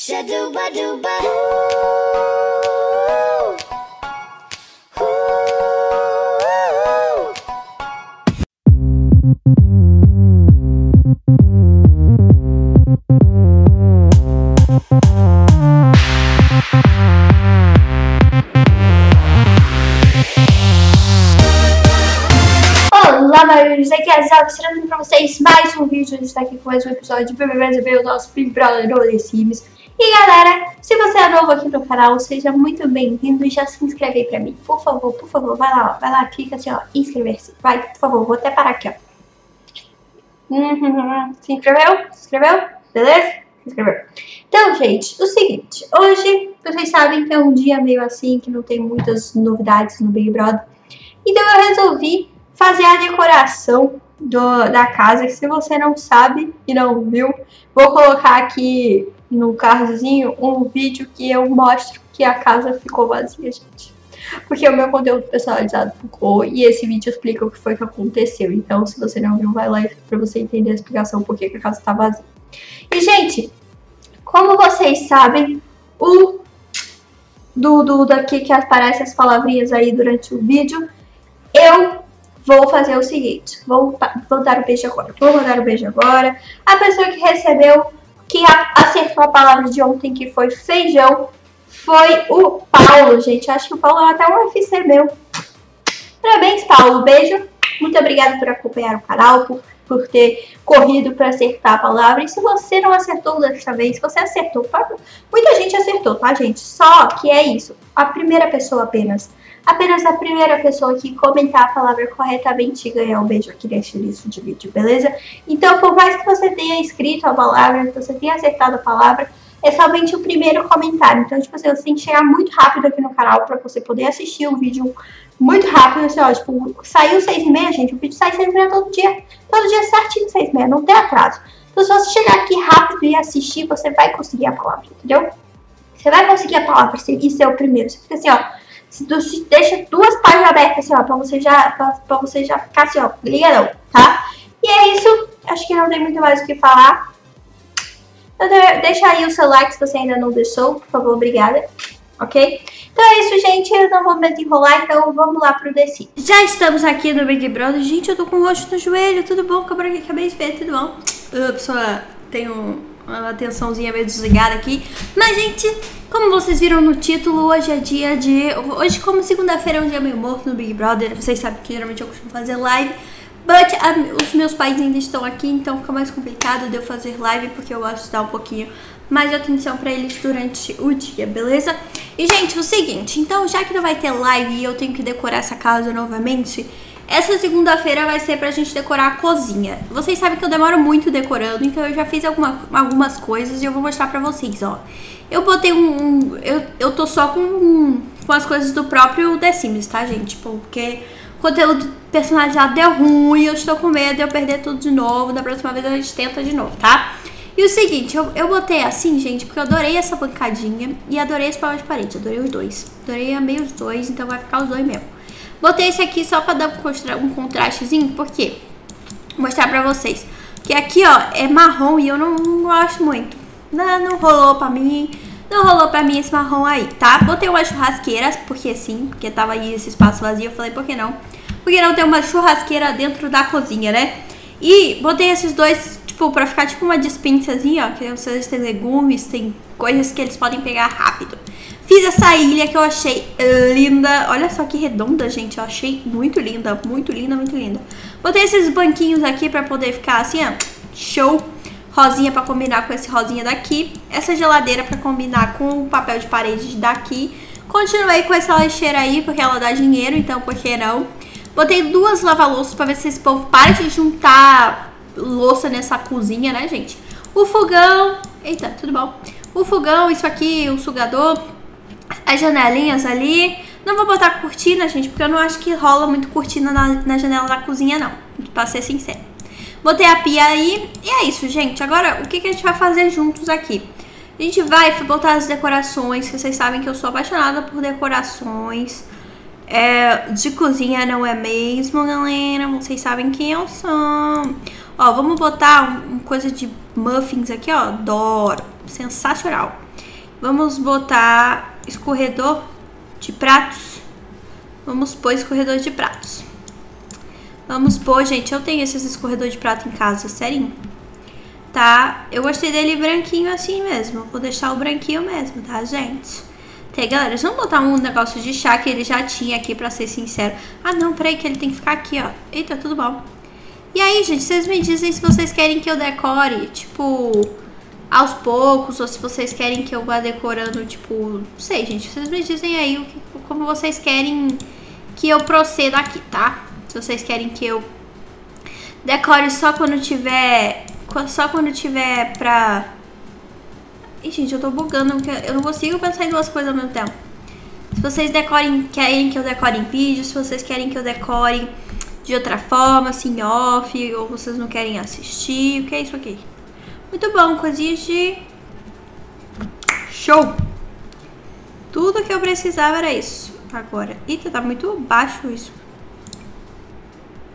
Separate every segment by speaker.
Speaker 1: Shadooba dooba ooh.
Speaker 2: Olá, Marinhos, aqui é a Zab, trazendo pra vocês mais um vídeo. A gente tá aqui com mais um episódio de BBB o nosso Big Brother The Sims. E galera, se você é novo aqui no canal, seja muito bem-vindo e já se inscreve aí pra mim. Por favor, por favor, vai lá, ó, vai lá, clica assim, ó, inscrever-se. Vai, por favor, vou até parar aqui, ó. Uhum, Se inscreveu? Se inscreveu? Beleza? Se inscreveu. Então, gente, o seguinte, hoje vocês sabem que é um dia meio assim, que não tem muitas novidades no Big Brother. Então eu resolvi fazer a decoração do, da casa, que se você não sabe e não viu, vou colocar aqui no cardzinho um vídeo que eu mostro que a casa ficou vazia, gente. Porque o meu conteúdo personalizado ficou e esse vídeo explica o que foi que aconteceu. Então, se você não viu, vai lá para você entender a explicação por que a casa está vazia. E, gente, como vocês sabem, o do daqui que aparece as palavrinhas aí durante o vídeo, eu vou fazer o seguinte, vou, vou dar o beijo agora, vou dar o beijo agora. A pessoa que recebeu, que a- acertou a palavra de ontem, que foi feijão, foi o Paulo, gente. Acho que o Paulo é até um UFC meu. Parabéns, Paulo. Beijo. Muito obrigada por acompanhar o canal, por, por ter corrido para acertar a palavra. E se você não acertou dessa vez, você acertou, muita gente acertou, tá, gente? Só que é isso. A primeira pessoa apenas apenas a primeira pessoa que comentar a palavra corretamente ganhar um beijo aqui neste início de vídeo, beleza? Então, por mais que você tenha escrito a palavra, que você tenha acertado a palavra, é somente o primeiro comentário. Então, tipo assim, você tem que chegar muito rápido aqui no canal para você poder assistir o vídeo muito rápido. Assim, ó, tipo, saiu seis e meia, gente, o vídeo sai seis e meia todo dia. Todo dia certinho seis e meia, não tem atraso. Então, se você chegar aqui rápido e assistir, você vai conseguir a palavra, entendeu? Você vai conseguir a palavra e ser o primeiro. Você fica assim, ó. Se deixa duas páginas abertas assim, ó, pra você já, pra, pra você já ficar assim, ó, ligadão, tá? E é isso. Acho que não tem muito mais o que falar. Então, de- deixa aí o seu like se você ainda não deixou, por favor, obrigada. Ok? Então é isso, gente. Eu não vou mais enrolar, então vamos lá pro Sims.
Speaker 3: Já estamos aqui no Big Brother. Gente, eu tô com o rosto no joelho. Tudo bom? Acabei acabei de ver, tudo bom? A pessoa um- uma atençãozinha meio desligada aqui. Mas, gente, como vocês viram no título, hoje é dia de. Hoje, como segunda-feira é um dia meio morto no Big Brother, vocês sabem que geralmente eu costumo fazer live. But a- os meus pais ainda estão aqui, então fica mais complicado de eu fazer live, porque eu gosto de dar um pouquinho mais de atenção pra eles durante o dia, beleza? E, gente, o seguinte, então, já que não vai ter live e eu tenho que decorar essa casa novamente, essa segunda-feira vai ser pra gente decorar a cozinha. Vocês sabem que eu demoro muito decorando, então eu já fiz alguma- algumas coisas e eu vou mostrar pra vocês, ó. Eu botei um... um- eu, eu tô só com, com as coisas do próprio The Sims, tá, gente? Tipo, porque conteúdo personalizado deu ruim, eu estou com medo de eu perder tudo de novo. Da próxima vez a gente tenta de novo, tá? E o seguinte, eu, eu botei assim, gente, porque eu adorei essa bancadinha e adorei esse papel de parede. Adorei os dois. Adorei, amei os dois, então vai ficar os dois mesmo. Botei esse aqui só pra dar um contra- contrastezinho, porque Vou mostrar pra vocês. Que aqui, ó, é marrom e eu não, não gosto muito. Não, não rolou pra mim. Não rolou pra mim esse marrom aí, tá? Botei uma churrasqueira, porque sim, porque tava aí esse espaço vazio. Eu falei, por que não? Por que não ter uma churrasqueira dentro da cozinha, né? E botei esses dois, tipo, pra ficar tipo uma dispensazinha, ó. Que vocês têm legumes, tem coisas que eles podem pegar rápido. Fiz essa ilha que eu achei linda. Olha só que redonda, gente. Eu achei muito linda, muito linda, muito linda. Botei esses banquinhos aqui pra poder ficar assim, ó. Show. Rosinha pra combinar com esse rosinha daqui. Essa geladeira pra combinar com o papel de parede daqui. Continuei com essa lixeira aí, porque ela dá dinheiro, então por que não? Botei duas lava-louças pra ver se esse povo para de juntar louça nessa cozinha, né, gente? O fogão. Eita, tudo bom? O fogão, isso aqui, o sugador as janelinhas ali. Não vou botar cortina, gente, porque eu não acho que rola muito cortina na, na janela da cozinha, não. Pra ser sincera. Botei a pia aí. E é isso, gente. Agora, o que, que a gente vai fazer juntos aqui? A gente vai botar as decorações, que vocês sabem que eu sou apaixonada por decorações. É, de cozinha não é mesmo, galera? Vocês sabem quem eu sou. Ó, vamos botar um, um coisa de muffins aqui, ó. Adoro. sensacional. Vamos botar escorredor de pratos. Vamos pôr escorredor de pratos. Vamos pôr, gente, eu tenho esses escorredor de prato em casa, sério. Tá? Eu gostei dele branquinho assim mesmo. Vou deixar o branquinho mesmo, tá, gente? Tem, galera, vamos botar um negócio de chá que ele já tinha aqui, pra ser sincero. Ah, não, peraí, que ele tem que ficar aqui, ó. Eita, tudo bom. E aí, gente, vocês me dizem se vocês querem que eu decore, tipo, aos poucos, ou se vocês querem que eu vá decorando, tipo, não sei, gente. Vocês me dizem aí o que, como vocês querem que eu proceda aqui, tá? Se vocês querem que eu decore só quando tiver, só quando tiver pra Ih, gente, eu tô bugando, porque eu não consigo pensar em duas coisas ao mesmo tempo. Se vocês decorem, querem que eu decore em vídeo, se vocês querem que eu decore de outra forma, assim, off, ou vocês não querem assistir, o que é isso aqui? Muito bom, coisinhas de... Show! Tudo que eu precisava era isso. Agora, eita, tá muito baixo isso.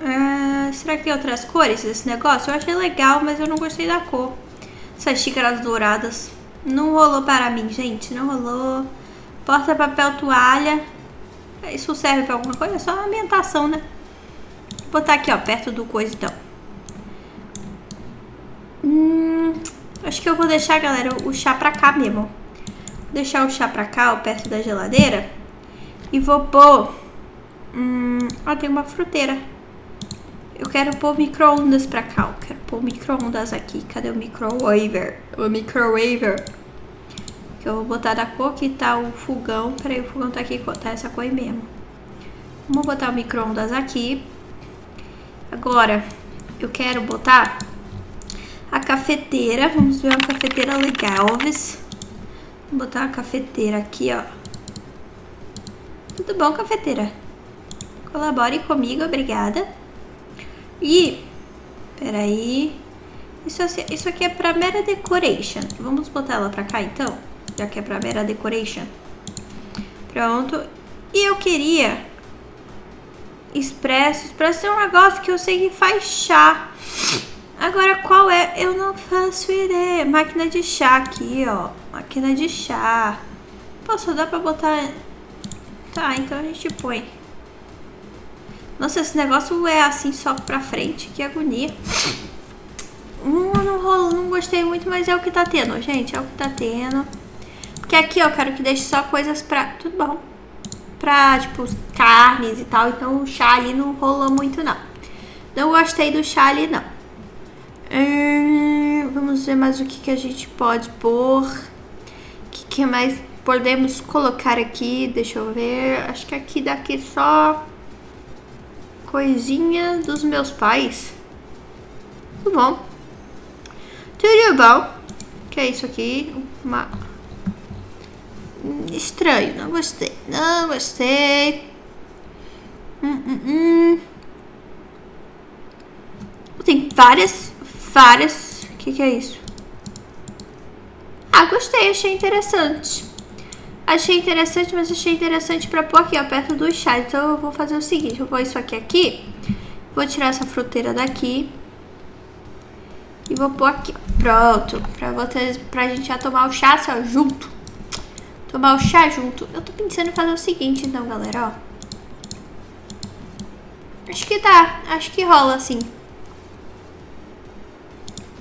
Speaker 3: Ah, será que tem outras cores esse negócio? Eu achei legal, mas eu não gostei da cor. Essas xícaras douradas. Não rolou para mim, gente. Não rolou. Porta, papel, toalha. Isso serve para alguma coisa? É só ambientação, né? Vou botar aqui, ó, perto do coisa, então. Hum, acho que eu vou deixar, galera, o chá pra cá mesmo. Vou deixar o chá pra cá, ó, perto da geladeira. E vou pôr... Hum, ó, tem uma fruteira. Eu quero pôr micro-ondas pra cá. Eu quero pôr micro-ondas aqui. Cadê o microwaver? O microwaver. Que eu vou botar da cor que tá o fogão. Peraí, o fogão tá aqui, tá essa cor aí mesmo. Vamos botar o micro-ondas aqui. Agora, eu quero botar a cafeteira. Vamos ver uma cafeteira legal. Vou botar a cafeteira aqui, ó. Tudo bom, cafeteira? Colabore comigo, obrigada. E, peraí, isso, isso aqui é pra mera decoration. Vamos botar ela pra cá então, já que é pra mera decoration. Pronto. E eu queria expresso. Expresso é um negócio que eu sei que faz chá. Agora, qual é? Eu não faço ideia. Máquina de chá aqui, ó. Máquina de chá. Posso dar pra botar... Tá, então a gente põe. Nossa, esse negócio é assim só pra frente. Que agonia. Hum, não, rolo, não gostei muito, mas é o que tá tendo, gente. É o que tá tendo. Porque aqui, ó, eu quero que deixe só coisas pra... Tudo bom. Pra, tipo, carnes e tal. Então o chá ali não rolou muito, não. Não gostei do chá ali, não. Hum, vamos ver mais o que, que a gente pode pôr. O que, que mais podemos colocar aqui? Deixa eu ver. Acho que aqui daqui só coisinha dos meus pais. Tudo bom. Tudo bom. que é isso aqui? Uma... Estranho, não gostei. Não gostei. Hum, hum, hum. Tem várias, várias... O que, que é isso? Ah, gostei, achei interessante. Achei interessante, mas achei interessante pra pôr aqui, ó, perto do chá. Então eu vou fazer o seguinte, vou pôr isso aqui aqui. Vou tirar essa fruteira daqui. E vou pôr aqui, ó. Pronto. Pra, vocês, pra gente já tomar o chá, assim, ó, junto. Tomar o chá junto. Eu tô pensando em fazer o seguinte, então, galera, ó. Acho que dá. Acho que rola, assim.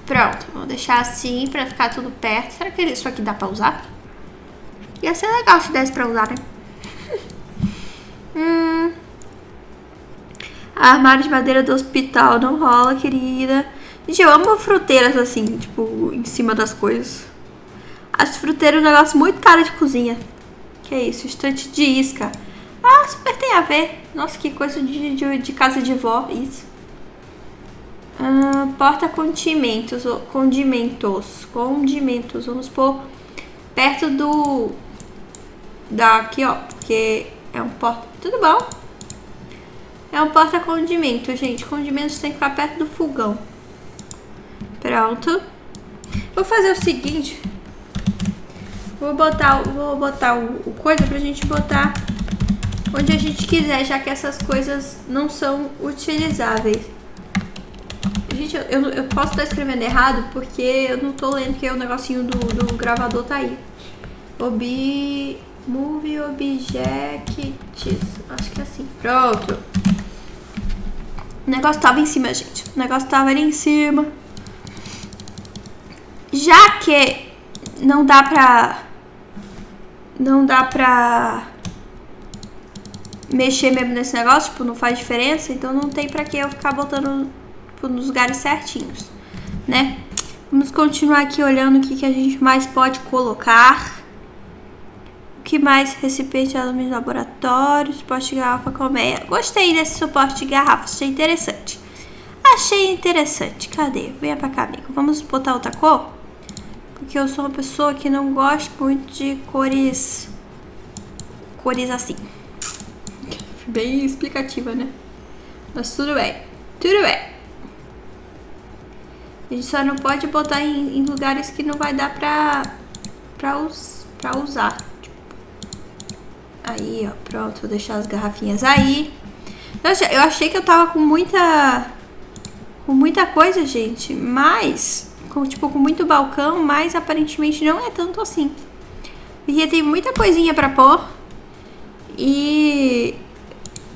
Speaker 3: Pronto. Vou deixar assim pra ficar tudo perto. Será que isso aqui dá pra usar? Ia ser legal se desse pra usar, né? hum. Armário de madeira do hospital não rola, querida. Gente, eu amo fruteiras assim, tipo, em cima das coisas. As fruteiras é um negócio muito caro de cozinha. Que é isso? Estante de isca. Ah, super tem a ver. Nossa, que coisa de, de, de casa de vó, isso. Ah, porta condimentos, condimentos, condimentos. Vamos pôr perto do daqui, ó, porque é um porta... Tudo bom? É um porta-condimento, gente. Condimentos tem que ficar perto do fogão. Pronto. Vou fazer o seguinte. Vou botar, vou botar o, o coisa pra gente botar onde a gente quiser, já que essas coisas não são utilizáveis. Gente, eu, eu, posso estar escrevendo errado porque eu não tô lendo, porque o negocinho do, do gravador tá aí. Obi... Move Objects. Acho que é assim. Pronto. O negócio tava em cima, gente. O negócio tava ali em cima. Já que não dá pra... Não dá pra... Mexer mesmo nesse negócio, tipo, não faz diferença. Então não tem pra que eu ficar botando tipo, nos lugares certinhos, né? Vamos continuar aqui olhando o que, que a gente mais pode colocar. Que mais? Recipiente de alumínio laboratório, suporte de garrafa colmeia. Gostei desse suporte de garrafa, achei interessante. Achei interessante. Cadê? Venha pra cá, amigo. Vamos botar outra cor? Porque eu sou uma pessoa que não gosta muito de cores... Cores assim. Bem explicativa, né? Mas tudo bem. Tudo bem. A gente só não pode botar em, em lugares que não vai dar pra, pra, us, pra usar. Aí, ó, pronto. Vou deixar as garrafinhas aí. Eu achei que eu tava com muita... Com muita coisa, gente. Mas, com, tipo, com muito balcão. Mas, aparentemente, não é tanto assim. Porque tem muita coisinha pra pôr. E...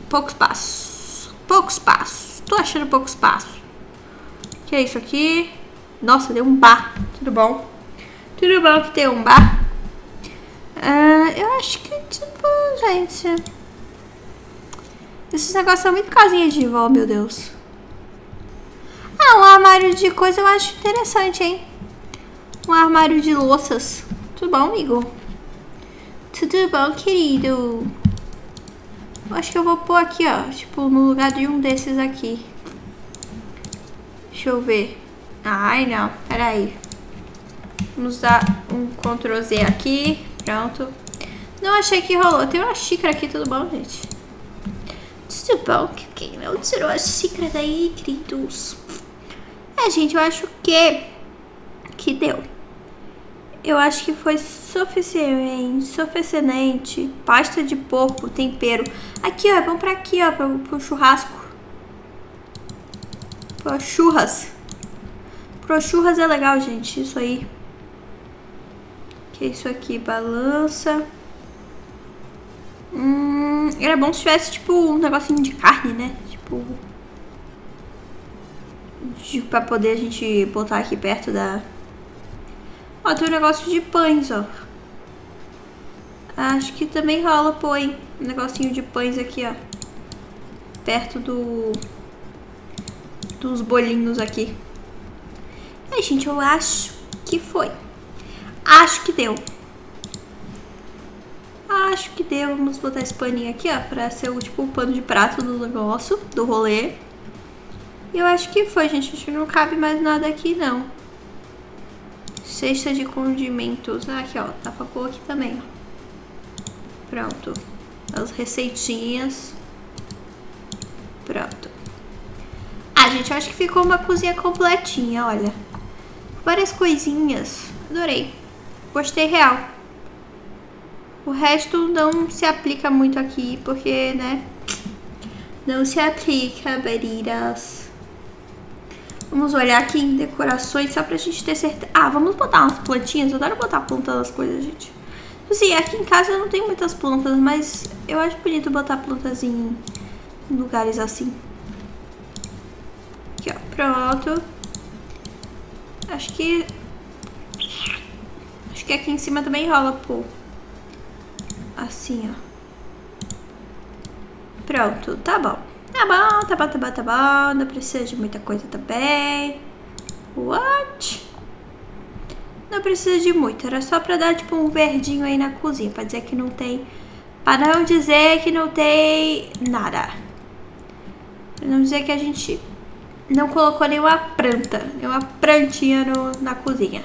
Speaker 3: Pouco espaço. Pouco espaço. Tô achando pouco espaço que é isso aqui? Nossa, deu um bar. Tudo bom? Tudo bom que tem um bar? Uh, eu acho que, gente... Esses negócios são muito casinha de vó, meu Deus. Ah, um armário de coisa eu acho interessante, hein? Um armário de louças. Tudo bom, amigo? Tudo bom, querido? Eu acho que eu vou pôr aqui, ó. Tipo, no lugar de um desses aqui. Deixa eu ver. Ai, não. Peraí. Vamos dar um Ctrl Z aqui. Pronto. Não achei que rolou. Tem uma xícara aqui, tudo bom, gente? Tudo bom? Quem não tirou a xícara daí, queridos? É, gente, eu acho que... Que deu. Eu acho que foi suficiente, suficiente. Pasta de porco, tempero. Aqui, ó, vamos pra aqui, ó, pro, pro churrasco. Pro churras. Pro churras é legal, gente. Isso aí. Que é isso aqui? Balança. Hum, era bom se tivesse, tipo, um negocinho de carne, né? Tipo... De, pra poder a gente botar aqui perto da... Ó, tem um negócio de pães, ó. Acho que também rola põe um negocinho de pães aqui, ó. Perto do dos bolinhos aqui. Aí, gente, eu acho que foi. Acho que deu. Acho que deu. Vamos botar esse paninho aqui, ó, pra ser o, tipo, o pano de prato do negócio, do rolê. E eu acho que foi, gente. Acho que não cabe mais nada aqui, não. Cesta de condimentos. Ah, aqui, ó. Dá pra pôr aqui também, ó. Pronto. As receitinhas. Pronto. Ah, gente, eu acho que ficou uma cozinha completinha, olha. Várias coisinhas. Adorei. Gostei real. O resto não se aplica muito aqui, porque, né? Não se aplica, bariras. Vamos olhar aqui em decorações, só pra gente ter certeza. Ah, vamos botar umas plantinhas. Eu adoro botar planta nas coisas, gente. Assim, aqui em casa eu não tenho muitas plantas, mas eu acho bonito botar plantas em lugares assim. Aqui, ó. Pronto. Acho que... Acho que aqui em cima também rola, pô. Assim, ó. Pronto, tá bom. Tá bom, tá bom, tá bom, tá bom. Não precisa de muita coisa também. What? Não precisa de muito. Era só pra dar, tipo, um verdinho aí na cozinha. Pra dizer que não tem... Pra não dizer que não tem nada. Pra não dizer que a gente não colocou nenhuma planta, nenhuma plantinha no, na cozinha.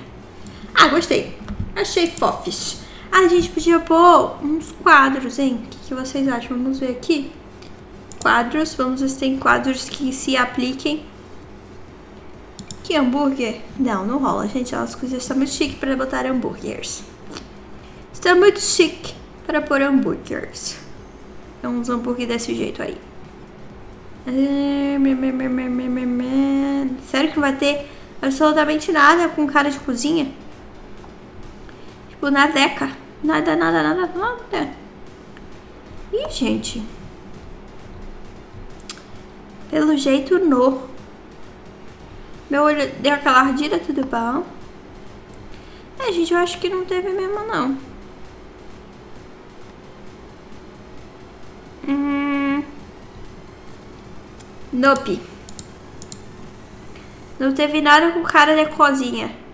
Speaker 3: Ah, gostei. Achei fofes. A gente podia pôr uns quadros, hein? O que, que vocês acham? Vamos ver aqui. Quadros, vamos ver se tem quadros que se apliquem. Que hambúrguer? Não, não rola, gente. As coisas estão muito chique para botar hambúrgueres. Está muito chique para pôr hambúrgueres. É uns hambúrguer desse jeito aí. Sério que não vai ter absolutamente nada com cara de cozinha? Tipo, na Deca. Nada, nada, nada, nada. Ih, gente. Pelo jeito, no. Meu olho deu aquela ardida, tudo bom? É, gente, eu acho que não teve mesmo, não. Hum... Nope. Não teve nada com cara de cozinha.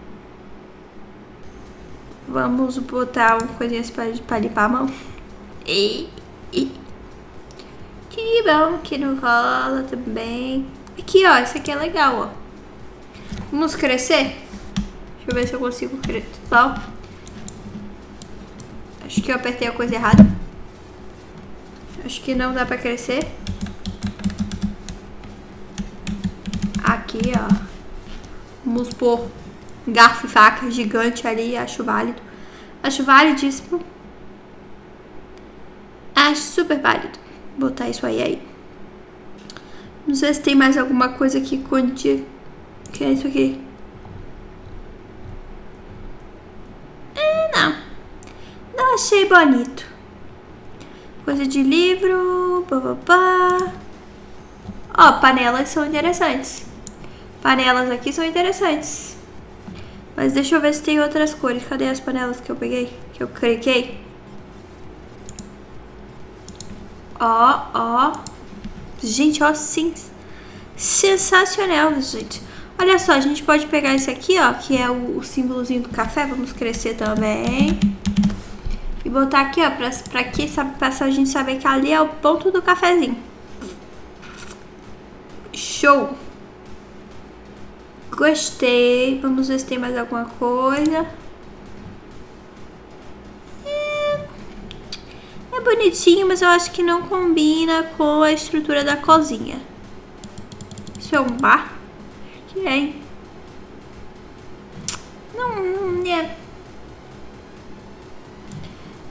Speaker 3: Vamos botar uma coisinha pra limpar a mão. E, e. Que bom que não rola também. Aqui, ó. Isso aqui é legal, ó. Vamos crescer? Deixa eu ver se eu consigo crescer. Bom. Acho que eu apertei a coisa errada. Acho que não dá pra crescer. Aqui, ó. Vamos pôr garfo e faca gigante ali. Acho válido. Acho validíssimo. Acho super válido. Botar isso aí aí. Não sei se tem mais alguma coisa com dia. Que é isso aqui? É, não. Não achei bonito. Coisa de livro. Bababá. Ó, panelas são interessantes. Panelas aqui são interessantes. Mas deixa eu ver se tem outras cores. Cadê as panelas que eu peguei? Que eu cliquei? Ó, ó. Gente, ó, sim. Sensacional, gente. Olha só, a gente pode pegar esse aqui, ó, que é o, o símbolozinho do café. Vamos crescer também. E botar aqui, ó, pra, pra, que, pra a gente saber que ali é o ponto do cafezinho. Show! Gostei. Vamos ver se tem mais alguma coisa. É, é bonitinho, mas eu acho que não combina com a estrutura da cozinha. Isso é um bar? Que é, hein? Não, não é.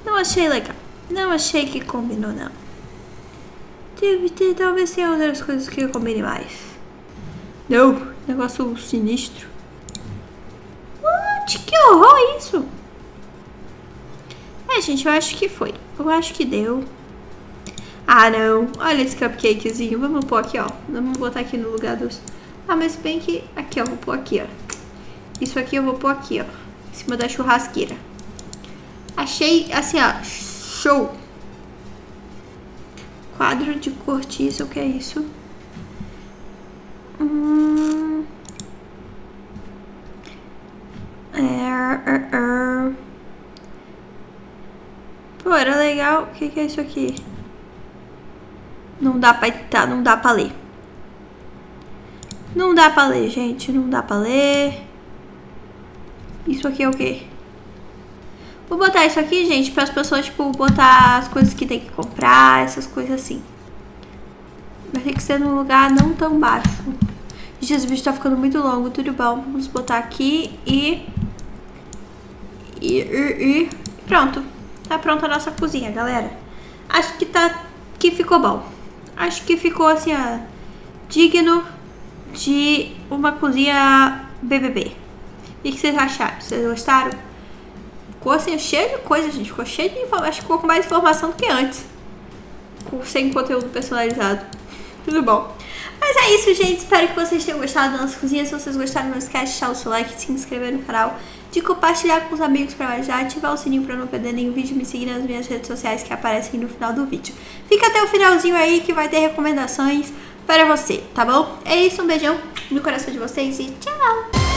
Speaker 3: Não achei legal. Não achei que combinou, não. Deve ter, talvez tenha outras coisas que combine mais. Não, negócio sinistro. What? Que horror isso? É, gente, eu acho que foi. Eu acho que deu. Ah, não. Olha esse cupcakezinho. Vamos pôr aqui, ó. Vamos botar aqui no lugar dos... Ah, mas bem que... Aqui, ó. Vou pôr aqui, ó. Isso aqui eu vou pôr aqui, ó. Em cima da churrasqueira. Achei, assim, ó. Show. Quadro de cortiça, o que é isso? Hum... É, é. Pô, era legal. O que, que é isso aqui? Não dá pra editar, não dá pra ler. Não dá pra ler, gente. Não dá pra ler. Isso aqui é o quê? Vou botar isso aqui, gente, para as pessoas, tipo, botar as coisas que tem que comprar, essas coisas assim. Mas tem que ser num lugar não tão baixo. Gente, esse vídeo tá ficando muito longo, tudo bom. Vamos botar aqui e... E, e, e pronto. Tá pronta a nossa cozinha, galera. Acho que tá... Que ficou bom. Acho que ficou, assim, ó, digno de uma cozinha BBB. O que vocês acharam? Vocês gostaram? Ficou assim, cheio de coisa, gente. Ficou cheio de informação. Acho que ficou com mais informação do que antes. Sem conteúdo personalizado. Tudo bom. Mas é isso, gente. Espero que vocês tenham gostado da nossa cozinha. Se vocês gostaram, não esquece de deixar o seu like, se inscrever no canal, de compartilhar com os amigos me ajudar, ativar o sininho pra não perder nenhum vídeo, me seguir nas minhas redes sociais que aparecem no final do vídeo. Fica até o finalzinho aí que vai ter recomendações para você, tá bom? É isso, um beijão no coração de vocês e tchau!